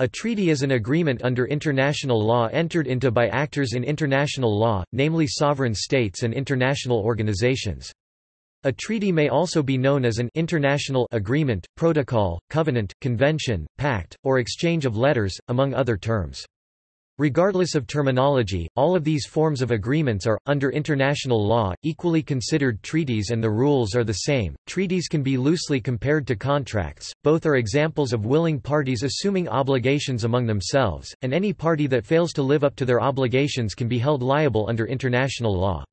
A treaty is an agreement under international law entered into by actors in international law, namely sovereign states and international organizations. A treaty may also be known as an international agreement, protocol, covenant, convention, pact, or exchange of letters, among other terms. Regardless of terminology, all of these forms of agreements are, under international law, equally considered treaties and the rules are the same. Treaties can be loosely compared to contracts, both are examples of willing parties assuming obligations among themselves, and any party that fails to live up to their obligations can be held liable under international law.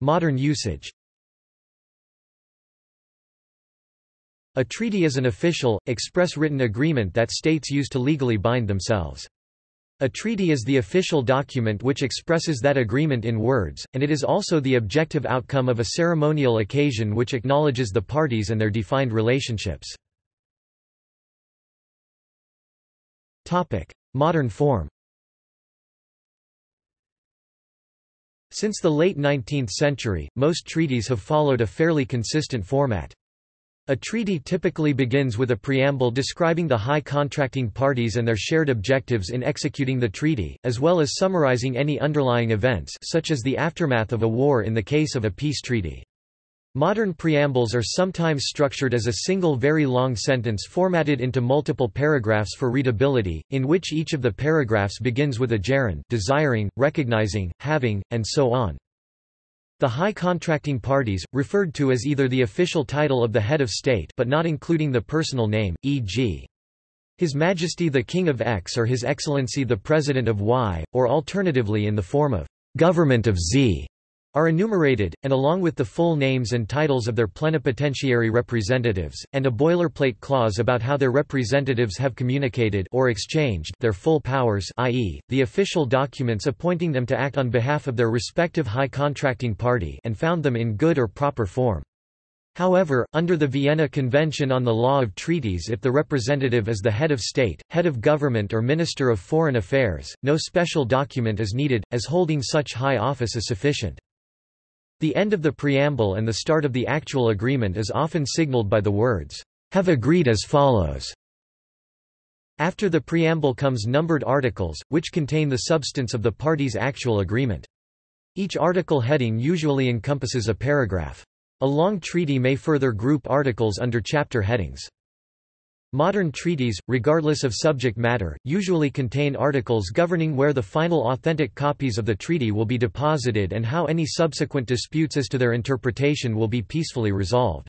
Modern usage A treaty is an official, express written agreement that states use to legally bind themselves. A treaty is the official document which expresses that agreement in words, and it is also the objective outcome of a ceremonial occasion which acknowledges the parties and their defined relationships. Modern form Since the late 19th century, most treaties have followed a fairly consistent format. A treaty typically begins with a preamble describing the high contracting parties and their shared objectives in executing the treaty, as well as summarizing any underlying events such as the aftermath of a war in the case of a peace treaty. Modern preambles are sometimes structured as a single very long sentence formatted into multiple paragraphs for readability, in which each of the paragraphs begins with a gerund desiring, recognizing, having, and so on. The high contracting parties, referred to as either the official title of the head of state but not including the personal name, e.g. His Majesty the King of X or His Excellency the President of Y, or alternatively in the form of Government of Z, are enumerated, and along with the full names and titles of their plenipotentiary representatives, and a boilerplate clause about how their representatives have communicated or exchanged their full powers i.e., the official documents appointing them to act on behalf of their respective high contracting party and found them in good or proper form. However, under the Vienna Convention on the Law of Treaties if the representative is the head of state, head of government or minister of foreign affairs, no special document is needed, as holding such high office is sufficient. The end of the preamble and the start of the actual agreement is often signaled by the words, have agreed as follows. After the preamble comes numbered articles, which contain the substance of the party's actual agreement. Each article heading usually encompasses a paragraph. A long treaty may further group articles under chapter headings. Modern treaties, regardless of subject matter, usually contain articles governing where the final authentic copies of the treaty will be deposited and how any subsequent disputes as to their interpretation will be peacefully resolved.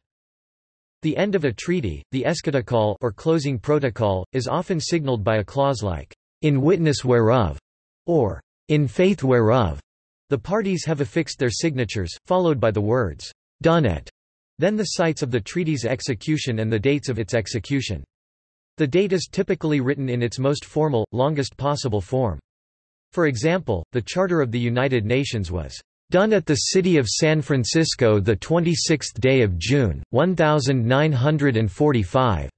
The end of a treaty, the eschatocol or closing protocol, is often signaled by a clause like, in witness whereof, or in faith whereof. The parties have affixed their signatures, followed by the words, done at, then the sites of the treaty's execution and the dates of its execution. The date is typically written in its most formal, longest possible form. For example, the Charter of the United Nations was done at the city of San Francisco the 26th day of June, 1945.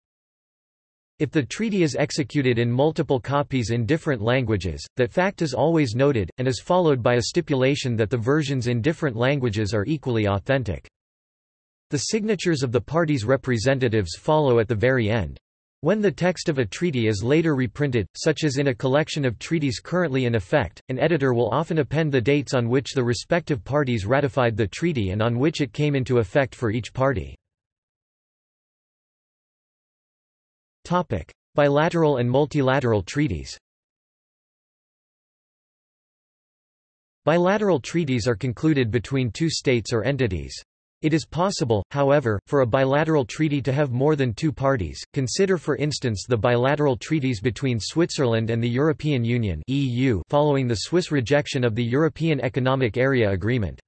If the treaty is executed in multiple copies in different languages, that fact is always noted, and is followed by a stipulation that the versions in different languages are equally authentic. The signatures of the party's representatives follow at the very end. When the text of a treaty is later reprinted, such as in a collection of treaties currently in effect, an editor will often append the dates on which the respective parties ratified the treaty and on which it came into effect for each party. Bilateral and multilateral treaties Bilateral treaties are concluded between two states or entities. It is possible, however, for a bilateral treaty to have more than two parties. Consider for instance the bilateral treaties between Switzerland and the European Union (EU) following the Swiss rejection of the European Economic Area Agreement.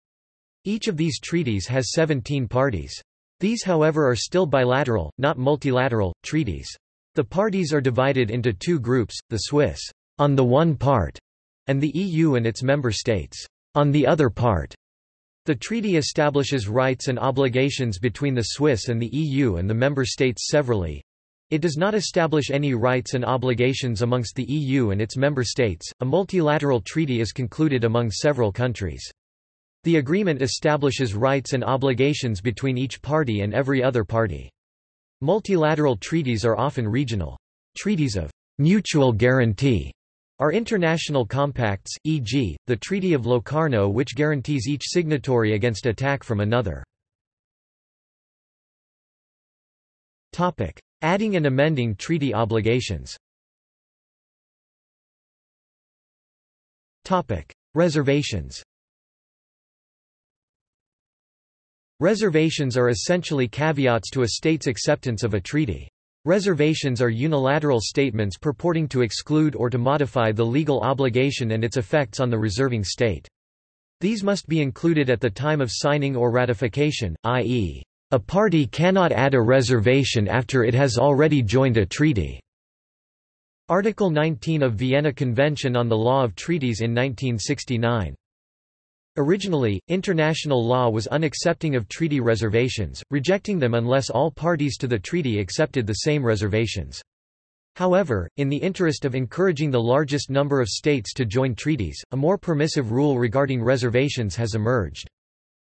Each of these treaties has 17 parties. These however are still bilateral, not multilateral, treaties. The parties are divided into two groups, the Swiss, on the one part, and the EU and its member states, on the other part. The treaty establishes rights and obligations between the Swiss and the EU and the member states severally. It does not establish any rights and obligations amongst the EU and its member states. A multilateral treaty is concluded among several countries. The agreement establishes rights and obligations between each party and every other party. Multilateral treaties are often regional. Treaties of mutual guarantee are international compacts, e.g., the Treaty of Locarno which guarantees each signatory against attack from another. Adding and amending treaty obligations Reservations Reservations are essentially caveats to a state's acceptance of a treaty. Reservations are unilateral statements purporting to exclude or to modify the legal obligation and its effects on the reserving state. These must be included at the time of signing or ratification, i.e., a party cannot add a reservation after it has already joined a treaty. Article 19 of Vienna Convention on the Law of Treaties in 1969. Originally, international law was unaccepting of treaty reservations, rejecting them unless all parties to the treaty accepted the same reservations. However, in the interest of encouraging the largest number of states to join treaties, a more permissive rule regarding reservations has emerged.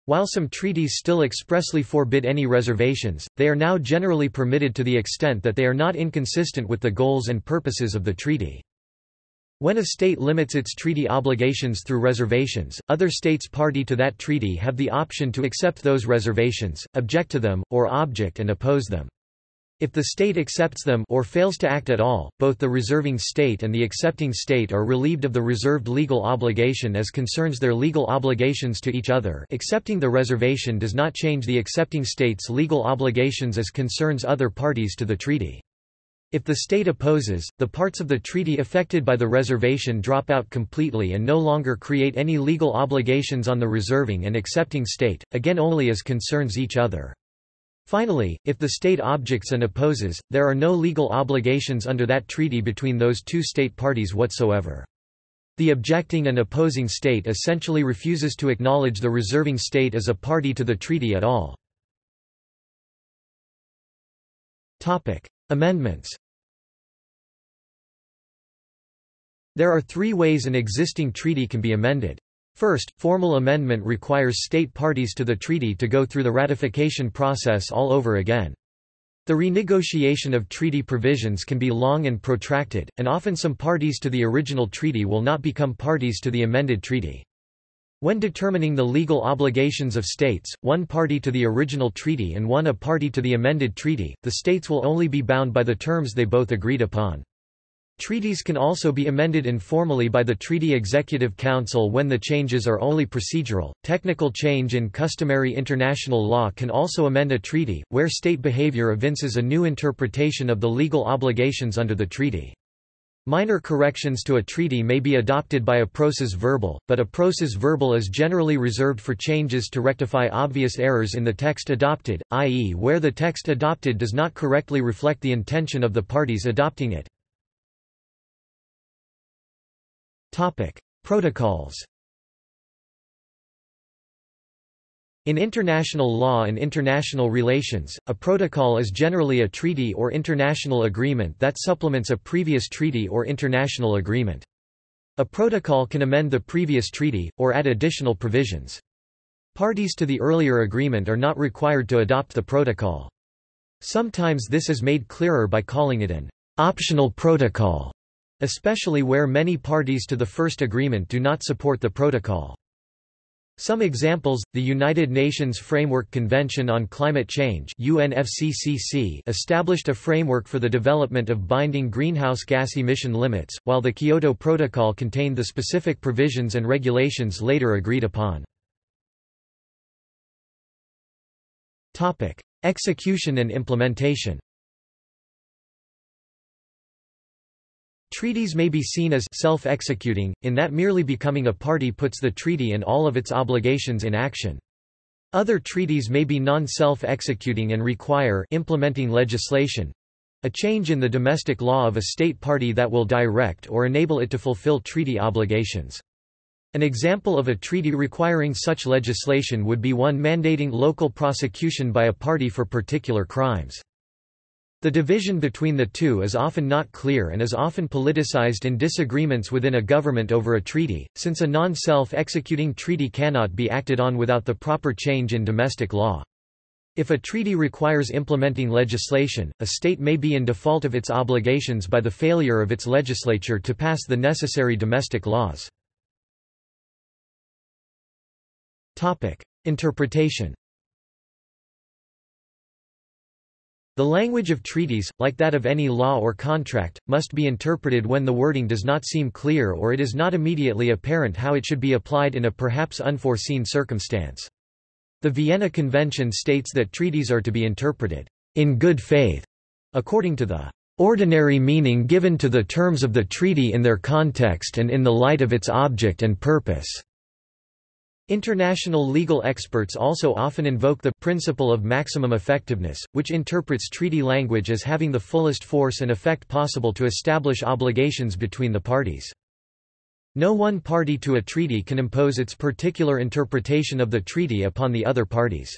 While some treaties still expressly forbid any reservations, they are now generally permitted to the extent that they are not inconsistent with the goals and purposes of the treaty. When a state limits its treaty obligations through reservations, other states party to that treaty have the option to accept those reservations, object to them, or object and oppose them. If the state accepts them or fails to act at all, both the reserving state and the accepting state are relieved of the reserved legal obligation as concerns their legal obligations to each other accepting the reservation does not change the accepting state's legal obligations as concerns other parties to the treaty. If the state opposes, the parts of the treaty affected by the reservation drop out completely and no longer create any legal obligations on the reserving and accepting state, again only as concerns each other. Finally, if the state objects and opposes, there are no legal obligations under that treaty between those two state parties whatsoever. The objecting and opposing state essentially refuses to acknowledge the reserving state as a party to the treaty at all. Amendments There are three ways an existing treaty can be amended. First, formal amendment requires state parties to the treaty to go through the ratification process all over again. The renegotiation of treaty provisions can be long and protracted, and often some parties to the original treaty will not become parties to the amended treaty. When determining the legal obligations of states, one party to the original treaty and one a party to the amended treaty, the states will only be bound by the terms they both agreed upon. Treaties can also be amended informally by the Treaty Executive Council when the changes are only procedural. Technical change in customary international law can also amend a treaty, where state behavior evinces a new interpretation of the legal obligations under the treaty. Minor corrections to a treaty may be adopted by a process verbal, but a process verbal is generally reserved for changes to rectify obvious errors in the text adopted, i.e. where the text adopted does not correctly reflect the intention of the parties adopting it. Topic: Protocols. In international law and international relations, a protocol is generally a treaty or international agreement that supplements a previous treaty or international agreement. A protocol can amend the previous treaty, or add additional provisions. Parties to the earlier agreement are not required to adopt the protocol. Sometimes this is made clearer by calling it an optional protocol especially where many parties to the first agreement do not support the protocol. Some examples, the United Nations Framework Convention on Climate Change UNFCCC established a framework for the development of binding greenhouse gas emission limits, while the Kyoto Protocol contained the specific provisions and regulations later agreed upon. Execution and implementation Treaties may be seen as self-executing, in that merely becoming a party puts the treaty and all of its obligations in action. Other treaties may be non-self-executing and require implementing legislation, a change in the domestic law of a state party that will direct or enable it to fulfill treaty obligations. An example of a treaty requiring such legislation would be one mandating local prosecution by a party for particular crimes. The division between the two is often not clear and is often politicized in disagreements within a government over a treaty, since a non-self-executing treaty cannot be acted on without the proper change in domestic law. If a treaty requires implementing legislation, a state may be in default of its obligations by the failure of its legislature to pass the necessary domestic laws. Interpretation The language of treaties, like that of any law or contract, must be interpreted when the wording does not seem clear or it is not immediately apparent how it should be applied in a perhaps unforeseen circumstance. The Vienna Convention states that treaties are to be interpreted in good faith, according to the ordinary meaning given to the terms of the treaty in their context and in the light of its object and purpose. International legal experts also often invoke the principle of maximum effectiveness, which interprets treaty language as having the fullest force and effect possible to establish obligations between the parties. No one party to a treaty can impose its particular interpretation of the treaty upon the other parties.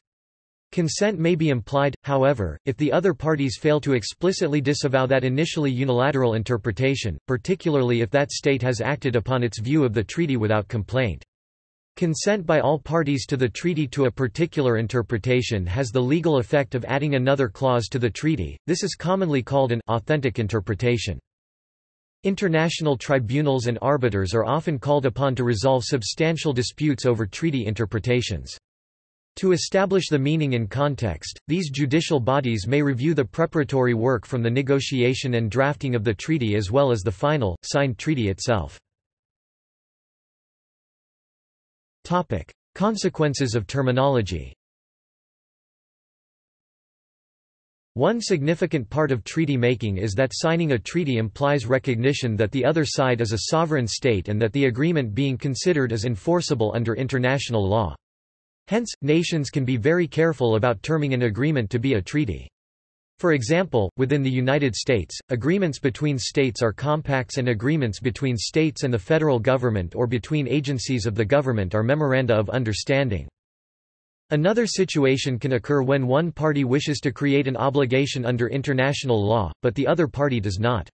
Consent may be implied, however, if the other parties fail to explicitly disavow that initially unilateral interpretation, particularly if that state has acted upon its view of the treaty without complaint. Consent by all parties to the treaty to a particular interpretation has the legal effect of adding another clause to the treaty, this is commonly called an authentic interpretation. International tribunals and arbiters are often called upon to resolve substantial disputes over treaty interpretations. To establish the meaning in context, these judicial bodies may review the preparatory work from the negotiation and drafting of the treaty as well as the final, signed treaty itself. Topic: Consequences of terminology. One significant part of treaty making is that signing a treaty implies recognition that the other side is a sovereign state and that the agreement being considered is enforceable under international law. Hence, nations can be very careful about terming an agreement to be a treaty. For example, within the United States, agreements between states are compacts and agreements between states and the federal government or between agencies of the government are memoranda of understanding. Another situation can occur when one party wishes to create an obligation under international law, but the other party does not.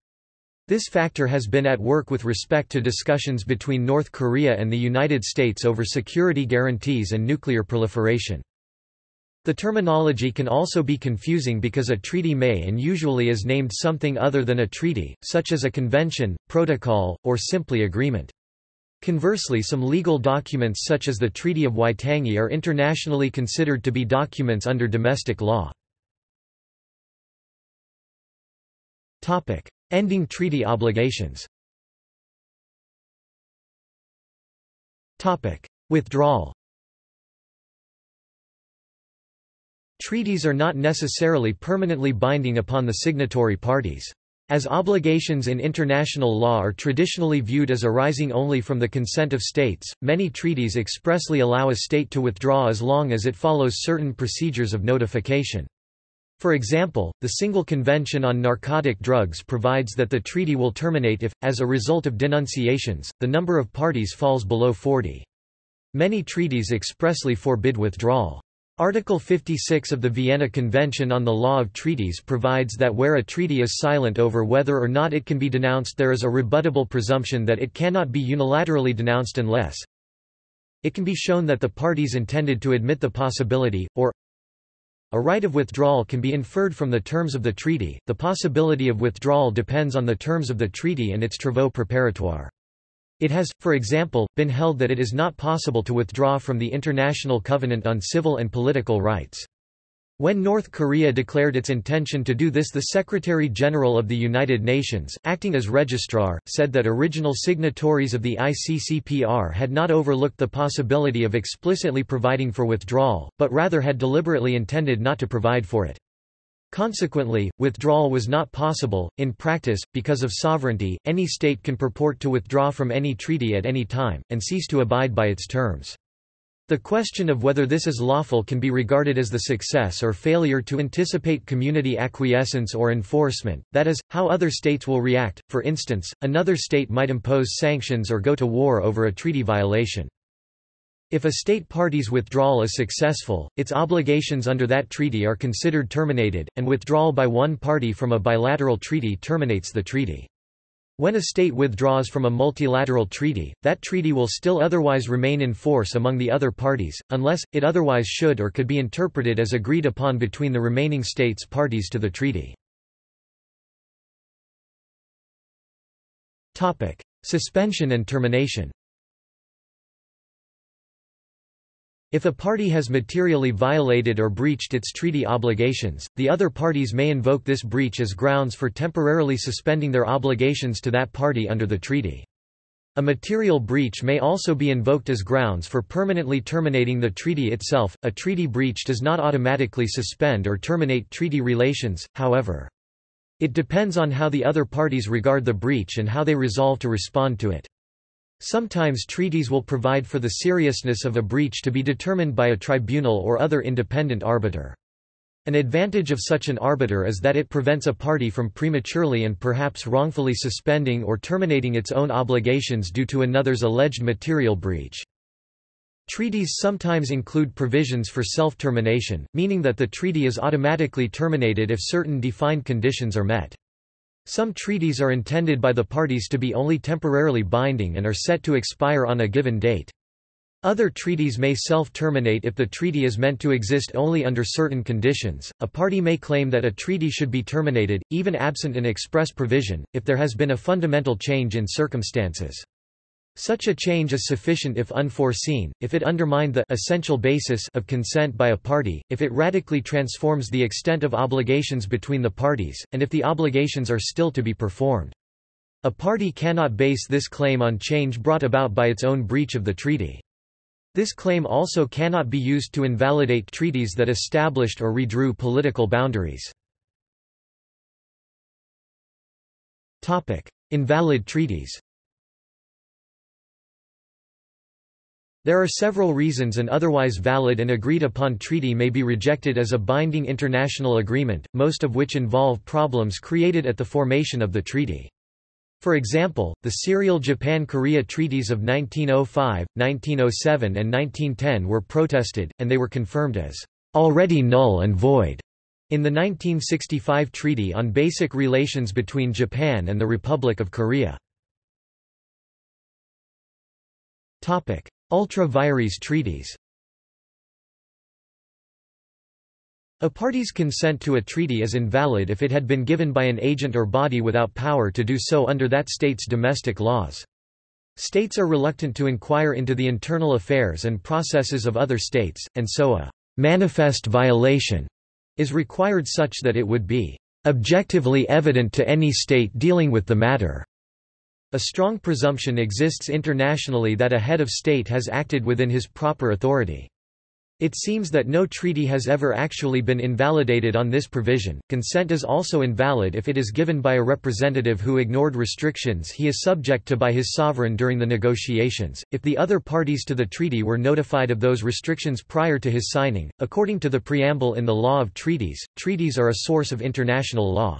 This factor has been at work with respect to discussions between North Korea and the United States over security guarantees and nuclear proliferation. The terminology can also be confusing because a treaty may and usually is named something other than a treaty, such as a convention, protocol, or simply agreement. Conversely some legal documents such as the Treaty of Waitangi are internationally considered to be documents under domestic law. Ending treaty obligations Withdrawal Treaties are not necessarily permanently binding upon the signatory parties. As obligations in international law are traditionally viewed as arising only from the consent of states, many treaties expressly allow a state to withdraw as long as it follows certain procedures of notification. For example, the Single Convention on Narcotic Drugs provides that the treaty will terminate if, as a result of denunciations, the number of parties falls below 40. Many treaties expressly forbid withdrawal. Article 56 of the Vienna Convention on the Law of Treaties provides that where a treaty is silent over whether or not it can be denounced there is a rebuttable presumption that it cannot be unilaterally denounced unless it can be shown that the parties intended to admit the possibility, or a right of withdrawal can be inferred from the terms of the treaty. The possibility of withdrawal depends on the terms of the treaty and its travaux préparatoires. It has, for example, been held that it is not possible to withdraw from the International Covenant on Civil and Political Rights. When North Korea declared its intention to do this the Secretary-General of the United Nations, acting as registrar, said that original signatories of the ICCPR had not overlooked the possibility of explicitly providing for withdrawal, but rather had deliberately intended not to provide for it. Consequently, withdrawal was not possible. In practice, because of sovereignty, any state can purport to withdraw from any treaty at any time, and cease to abide by its terms. The question of whether this is lawful can be regarded as the success or failure to anticipate community acquiescence or enforcement, that is, how other states will react. For instance, another state might impose sanctions or go to war over a treaty violation. If a state party's withdrawal is successful, its obligations under that treaty are considered terminated, and withdrawal by one party from a bilateral treaty terminates the treaty. When a state withdraws from a multilateral treaty, that treaty will still otherwise remain in force among the other parties, unless, it otherwise should or could be interpreted as agreed upon between the remaining states parties to the treaty. Suspension and termination If a party has materially violated or breached its treaty obligations, the other parties may invoke this breach as grounds for temporarily suspending their obligations to that party under the treaty. A material breach may also be invoked as grounds for permanently terminating the treaty itself. A treaty breach does not automatically suspend or terminate treaty relations, however. It depends on how the other parties regard the breach and how they resolve to respond to it. Sometimes treaties will provide for the seriousness of a breach to be determined by a tribunal or other independent arbiter. An advantage of such an arbiter is that it prevents a party from prematurely and perhaps wrongfully suspending or terminating its own obligations due to another's alleged material breach. Treaties sometimes include provisions for self-termination, meaning that the treaty is automatically terminated if certain defined conditions are met. Some treaties are intended by the parties to be only temporarily binding and are set to expire on a given date. Other treaties may self-terminate if the treaty is meant to exist only under certain conditions. A party may claim that a treaty should be terminated, even absent an express provision, if there has been a fundamental change in circumstances. Such a change is sufficient if unforeseen, if it undermined the essential basis of consent by a party, if it radically transforms the extent of obligations between the parties, and if the obligations are still to be performed. A party cannot base this claim on change brought about by its own breach of the treaty. This claim also cannot be used to invalidate treaties that established or redrew political boundaries. Invalid treaties There are several reasons an otherwise valid and agreed upon treaty may be rejected as a binding international agreement, most of which involve problems created at the formation of the treaty. For example, the serial Japan-Korea treaties of 1905, 1907 and 1910 were protested, and they were confirmed as already null and void in the 1965 Treaty on Basic Relations between Japan and the Republic of Korea. Ultra vires treaties A party's consent to a treaty is invalid if it had been given by an agent or body without power to do so under that state's domestic laws. States are reluctant to inquire into the internal affairs and processes of other states, and so a manifest violation is required such that it would be objectively evident to any state dealing with the matter. A strong presumption exists internationally that a head of state has acted within his proper authority. It seems that no treaty has ever actually been invalidated on this provision. Consent is also invalid if it is given by a representative who ignored restrictions he is subject to by his sovereign during the negotiations, if the other parties to the treaty were notified of those restrictions prior to his signing. According to the preamble in the Law of Treaties, treaties are a source of international law.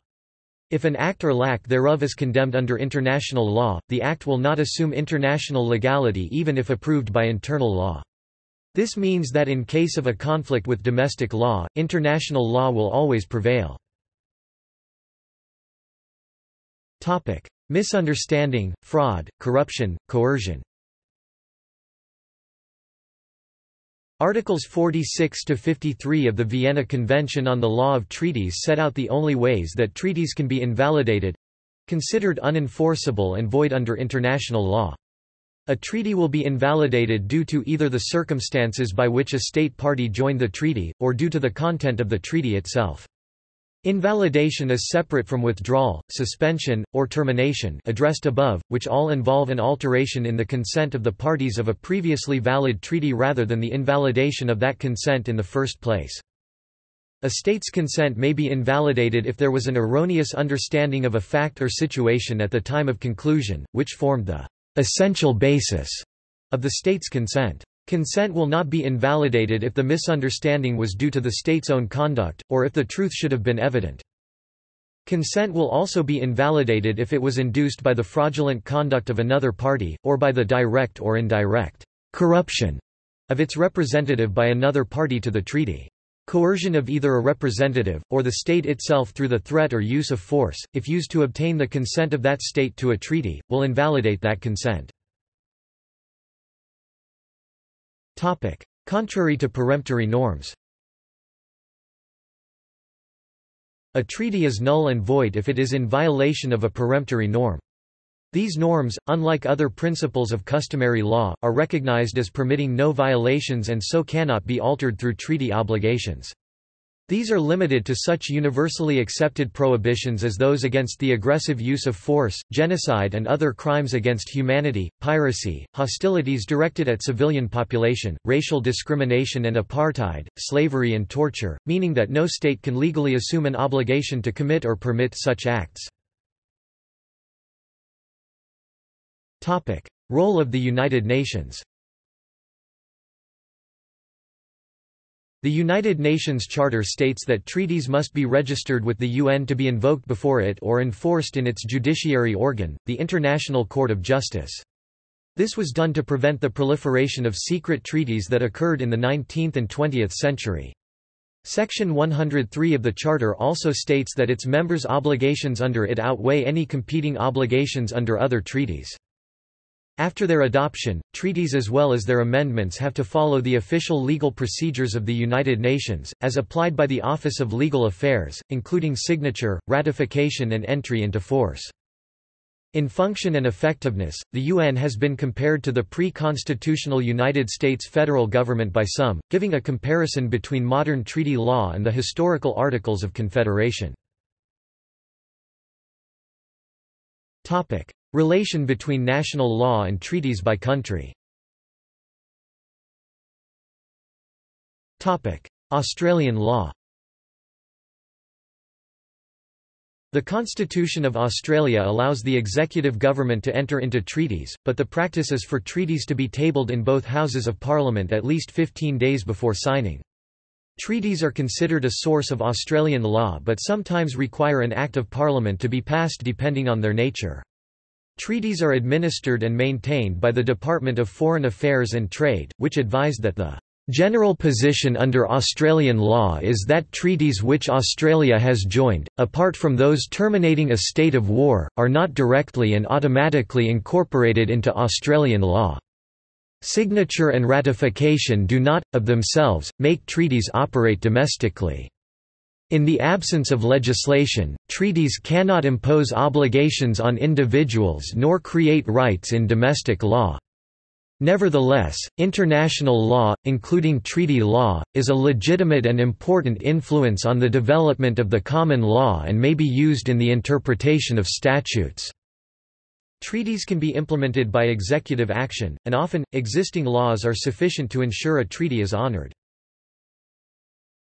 If an act or lack thereof is condemned under international law, the act will not assume international legality even if approved by internal law. This means that in case of a conflict with domestic law, international law will always prevail. Misunderstanding, fraud, corruption, coercion Articles 46 to 53 of the Vienna Convention on the Law of Treaties set out the only ways that treaties can be invalidated considered unenforceable and void under international law. A treaty will be invalidated due to either the circumstances by which a state party joined the treaty, or due to the content of the treaty itself. Invalidation is separate from withdrawal, suspension, or termination addressed above, which all involve an alteration in the consent of the parties of a previously valid treaty rather than the invalidation of that consent in the first place. A state's consent may be invalidated if there was an erroneous understanding of a fact or situation at the time of conclusion, which formed the essential basis of the state's consent. Consent will not be invalidated if the misunderstanding was due to the state's own conduct, or if the truth should have been evident. Consent will also be invalidated if it was induced by the fraudulent conduct of another party, or by the direct or indirect corruption of its representative by another party to the treaty. Coercion of either a representative, or the state itself through the threat or use of force, if used to obtain the consent of that state to a treaty, will invalidate that consent. Contrary to peremptory norms A treaty is null and void if it is in violation of a peremptory norm. These norms, unlike other principles of customary law, are recognized as permitting no violations and so cannot be altered through treaty obligations. These are limited to such universally accepted prohibitions as those against the aggressive use of force, genocide and other crimes against humanity, piracy, hostilities directed at civilian population, racial discrimination and apartheid, slavery and torture, meaning that no state can legally assume an obligation to commit or permit such acts. Role of the United Nations The United Nations Charter states that treaties must be registered with the UN to be invoked before it or enforced in its judiciary organ, the International Court of Justice. This was done to prevent the proliferation of secret treaties that occurred in the 19th and 20th century. Section 103 of the Charter also states that its members' obligations under it outweigh any competing obligations under other treaties. After their adoption, treaties as well as their amendments have to follow the official legal procedures of the United Nations, as applied by the Office of Legal Affairs, including signature, ratification and entry into force. In function and effectiveness, the UN has been compared to the pre-constitutional United States federal government by some, giving a comparison between modern treaty law and the historical Articles of Confederation. Relation between national law and treaties by country Australian law The Constitution of Australia allows the executive government to enter into treaties, but the practice is for treaties to be tabled in both Houses of Parliament at least 15 days before signing. Treaties are considered a source of Australian law but sometimes require an Act of Parliament to be passed depending on their nature. Treaties are administered and maintained by the Department of Foreign Affairs and Trade, which advised that the General position under Australian law is that treaties which Australia has joined, apart from those terminating a state of war, are not directly and automatically incorporated into Australian law. Signature and ratification do not, of themselves, make treaties operate domestically. In the absence of legislation, treaties cannot impose obligations on individuals nor create rights in domestic law. Nevertheless, international law, including treaty law, is a legitimate and important influence on the development of the common law and may be used in the interpretation of statutes. Treaties can be implemented by executive action, and often, existing laws are sufficient to ensure a treaty is honoured.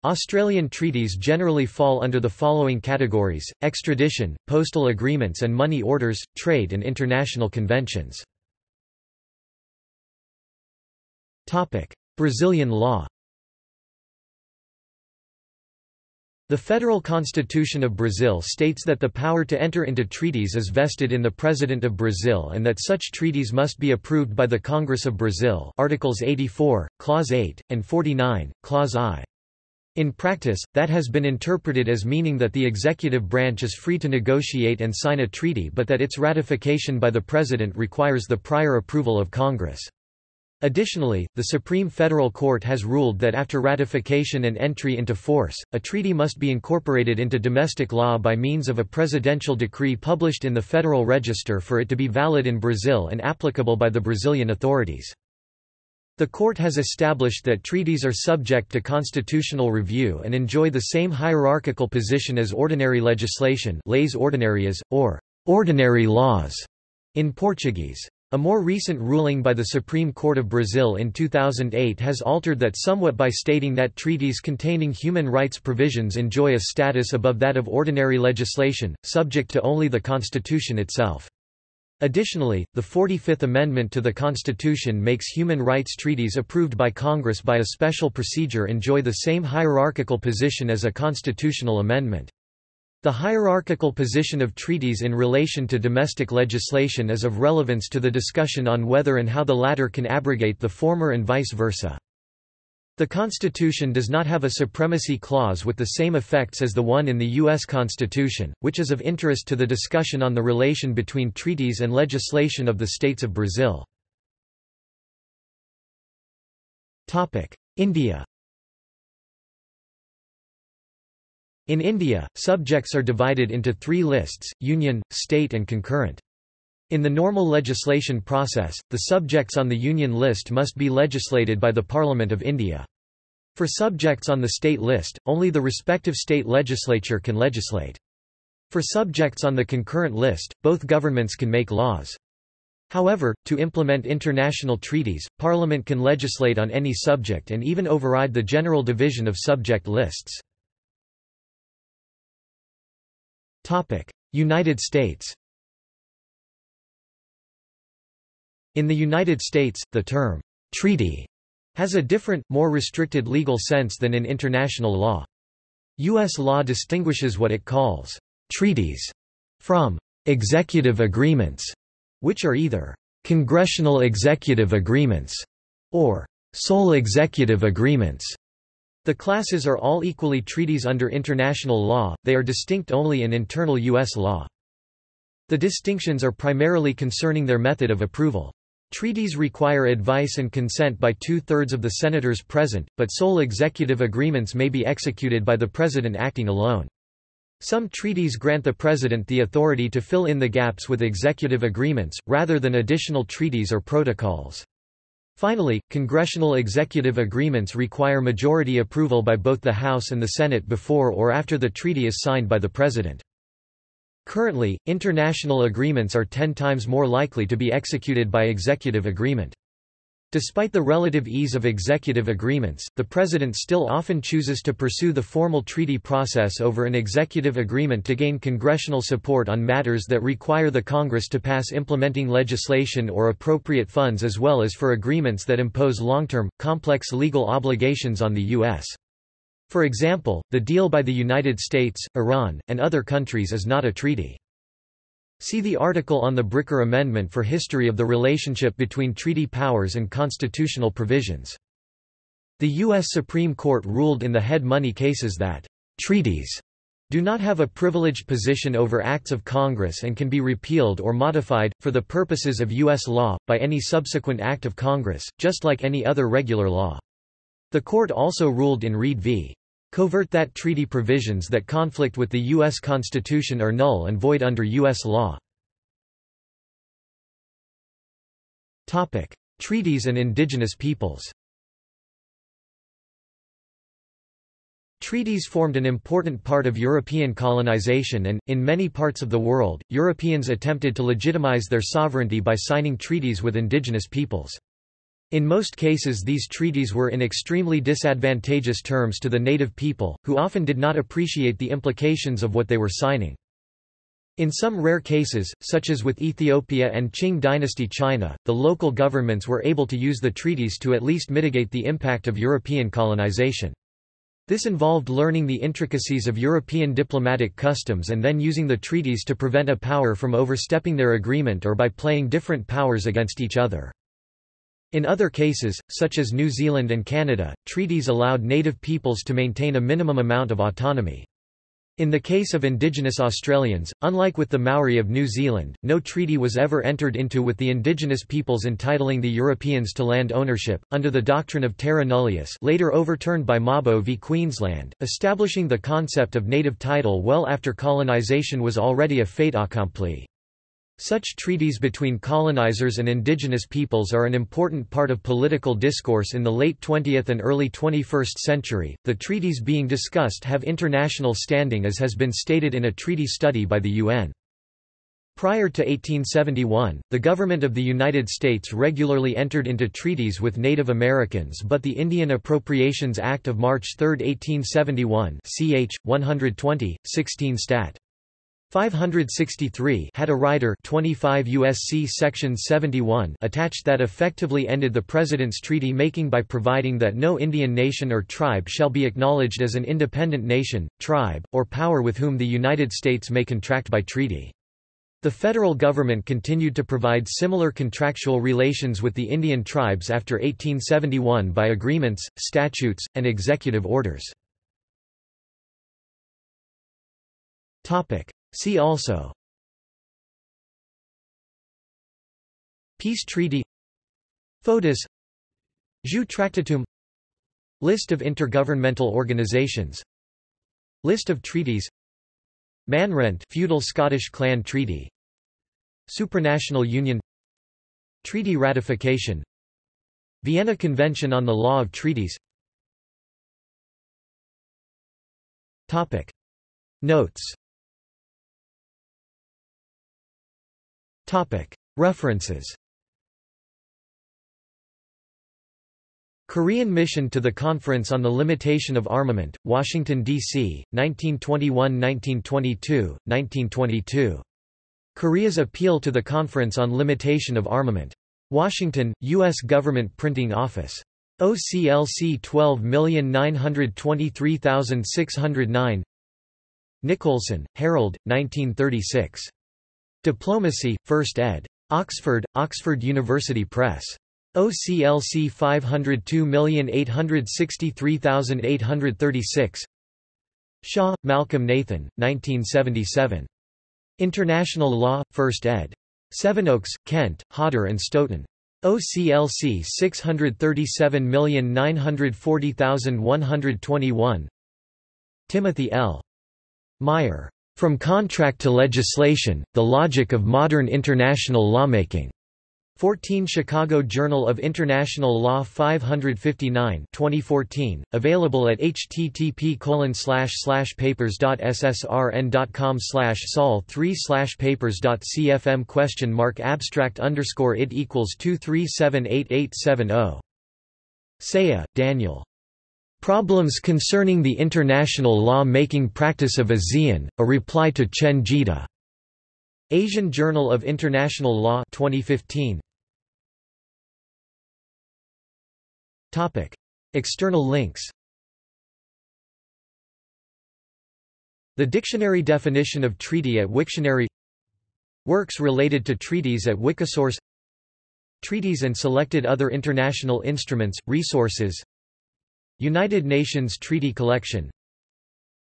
Australian treaties generally fall under the following categories, extradition, postal agreements and money orders, trade and international conventions. Brazilian law The Federal Constitution of Brazil states that the power to enter into treaties is vested in the President of Brazil and that such treaties must be approved by the Congress of Brazil Articles 84, Clause 8, and 49, Clause I. In practice, that has been interpreted as meaning that the executive branch is free to negotiate and sign a treaty but that its ratification by the President requires the prior approval of Congress. Additionally, the Supreme Federal Court has ruled that after ratification and entry into force, a treaty must be incorporated into domestic law by means of a presidential decree published in the Federal Register for it to be valid in Brazil and applicable by the Brazilian authorities. The court has established that treaties are subject to constitutional review and enjoy the same hierarchical position as ordinary legislation leis ordinarias, or ordinary laws in Portuguese. A more recent ruling by the Supreme Court of Brazil in 2008 has altered that somewhat by stating that treaties containing human rights provisions enjoy a status above that of ordinary legislation, subject to only the Constitution itself. Additionally, the 45th Amendment to the Constitution makes human rights treaties approved by Congress by a special procedure enjoy the same hierarchical position as a constitutional amendment. The hierarchical position of treaties in relation to domestic legislation is of relevance to the discussion on whether and how the latter can abrogate the former and vice versa. The Constitution does not have a supremacy clause with the same effects as the one in the U.S. Constitution, which is of interest to the discussion on the relation between treaties and legislation of the states of Brazil. India In India, subjects are divided into three lists, union, state and concurrent. In the normal legislation process, the subjects on the Union list must be legislated by the Parliament of India. For subjects on the state list, only the respective state legislature can legislate. For subjects on the concurrent list, both governments can make laws. However, to implement international treaties, Parliament can legislate on any subject and even override the general division of subject lists. United States In the United States, the term, treaty, has a different, more restricted legal sense than in international law. U.S. law distinguishes what it calls treaties from executive agreements, which are either congressional executive agreements or sole executive agreements. The classes are all equally treaties under international law, they are distinct only in internal U.S. law. The distinctions are primarily concerning their method of approval. Treaties require advice and consent by two-thirds of the senators present, but sole executive agreements may be executed by the president acting alone. Some treaties grant the president the authority to fill in the gaps with executive agreements, rather than additional treaties or protocols. Finally, congressional executive agreements require majority approval by both the House and the Senate before or after the treaty is signed by the president. Currently, international agreements are ten times more likely to be executed by executive agreement. Despite the relative ease of executive agreements, the President still often chooses to pursue the formal treaty process over an executive agreement to gain congressional support on matters that require the Congress to pass implementing legislation or appropriate funds as well as for agreements that impose long-term, complex legal obligations on the U.S. For example, the deal by the United States, Iran, and other countries is not a treaty. See the article on the Bricker Amendment for history of the relationship between treaty powers and constitutional provisions. The U.S. Supreme Court ruled in the head money cases that treaties do not have a privileged position over acts of Congress and can be repealed or modified, for the purposes of U.S. law, by any subsequent act of Congress, just like any other regular law. The court also ruled in Reid v. Covert that treaty provisions that conflict with the U.S. Constitution are null and void under U.S. law. Treaties and indigenous peoples Treaties formed an important part of European colonization and, in many parts of the world, Europeans attempted to legitimize their sovereignty by signing treaties with indigenous peoples. In most cases these treaties were in extremely disadvantageous terms to the native people, who often did not appreciate the implications of what they were signing. In some rare cases, such as with Ethiopia and Qing dynasty China, the local governments were able to use the treaties to at least mitigate the impact of European colonization. This involved learning the intricacies of European diplomatic customs and then using the treaties to prevent a power from overstepping their agreement or by playing different powers against each other. In other cases, such as New Zealand and Canada, treaties allowed native peoples to maintain a minimum amount of autonomy. In the case of Indigenous Australians, unlike with the Maori of New Zealand, no treaty was ever entered into with the indigenous peoples entitling the Europeans to land ownership, under the doctrine of terra nullius later overturned by Mabo v Queensland, establishing the concept of native title well after colonisation was already a fait accompli. Such treaties between colonizers and indigenous peoples are an important part of political discourse in the late 20th and early 21st century. The treaties being discussed have international standing as has been stated in a treaty study by the UN. Prior to 1871, the government of the United States regularly entered into treaties with Native Americans but the Indian Appropriations Act of March 3, 1871 ch. 120, 16 stat. 563 had a rider 25 USC section 71 attached that effectively ended the president's treaty making by providing that no Indian nation or tribe shall be acknowledged as an independent nation, tribe, or power with whom the United States may contract by treaty. The federal government continued to provide similar contractual relations with the Indian tribes after 1871 by agreements, statutes, and executive orders. See also. Peace Treaty. Foedus Jus Tractatuum. List of intergovernmental organizations. List of treaties. Manrent feudal Scottish clan treaty. Supranational Union. Treaty ratification. Vienna Convention on the Law of Treaties. Topic. Notes References Korean Mission to the Conference on the Limitation of Armament, Washington, D.C., 1921–1922, 1922. Korea's Appeal to the Conference on Limitation of Armament. Washington, U.S. Government Printing Office. OCLC 12923609 Nicolson, Harold, 1936. Diplomacy, 1st ed. Oxford, Oxford University Press. OCLC 502863836 Shaw, Malcolm Nathan, 1977. International Law, 1st ed. Sevenoaks, Kent, Hodder and Stoughton. OCLC 637940121 Timothy L. Meyer. From Contract to Legislation, The Logic of Modern International Lawmaking. 14 Chicago Journal of International Law 559 2014, available at http papers.ssrn.com sol 3 papers.cfm question mark abstract underscore it equals 2378870. Seah, Daniel. Problems concerning the international law-making practice of ASEAN, a reply to Chen Jida. Asian Journal of International Law 2015. Topic: External links. The dictionary definition of treaty at Wiktionary Works related to treaties at Wikisource Treaties and selected other international instruments, resources United Nations Treaty Collection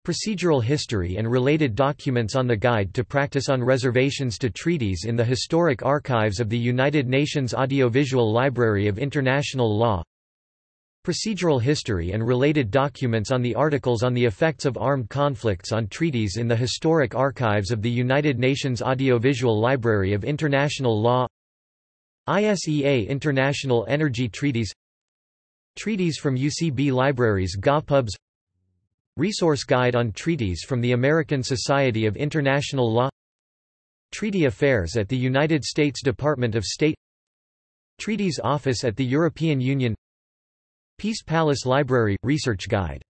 Procedural history and related documents on the Guide to Practice on Reservations to Treaties in the Historic Archives of the United Nations Audiovisual Library of International Law Procedural history and related documents on the articles on the effects of armed conflicts on treaties in the Historic Archives of the United Nations Audiovisual Library of International Law ISEA International Energy Treaties Treaties from UCB Libraries GovPubs Resource Guide on Treaties from the American Society of International Law. Treaty Affairs at the United States Department of State. Treaties Office at the European Union. Peace Palace Library – Research Guide